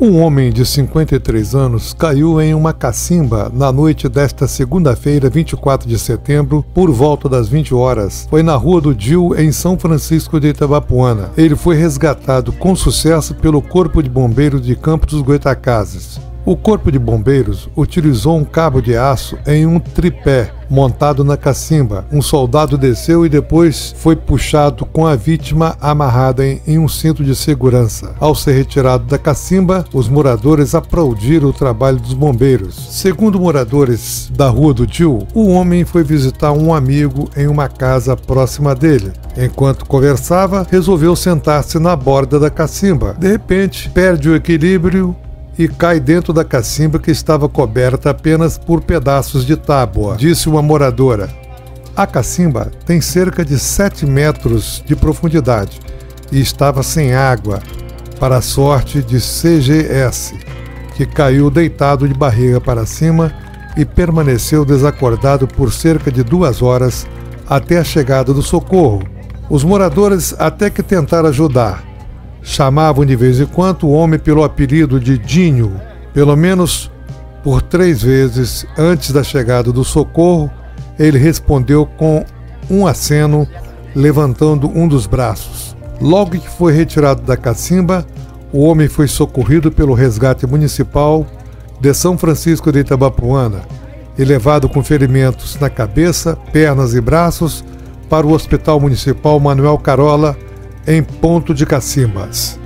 Um homem de 53 anos caiu em uma cacimba na noite desta segunda-feira, 24 de setembro, por volta das 20 horas. Foi na rua do Dil, em São Francisco de Itabapuana. Ele foi resgatado com sucesso pelo Corpo de Bombeiros de Campos dos Goitacazes. O Corpo de Bombeiros utilizou um cabo de aço em um tripé montado na cacimba. Um soldado desceu e depois foi puxado com a vítima amarrada em, um cinto de segurança. Ao ser retirado da cacimba, os moradores aplaudiram o trabalho dos bombeiros. Segundo moradores da Rua do Tio, o homem foi visitar um amigo em uma casa próxima dele. Enquanto conversava, resolveu sentar-se na borda da cacimba. De repente, perde o equilíbrio e cai dentro da cacimba que estava coberta apenas por pedaços de tábua, disse uma moradora. A cacimba tem cerca de 7 metros de profundidade e estava sem água, para a sorte de CGS, que caiu deitado de barriga para cima e permaneceu desacordado por cerca de duas horas até a chegada do socorro. Os moradores até que tentaram ajudar, Chamavam de vez em quando o homem pelo apelido de Dinho, pelo menos por três vezes antes da chegada do socorro, ele respondeu com um aceno, levantando um dos braços. Logo que foi retirado da cacimba, o homem foi socorrido pelo resgate municipal de São Francisco de Itabapuana e levado com ferimentos na cabeça, pernas e braços para o Hospital Municipal Manuel Carola em Ponto de Cacimbas.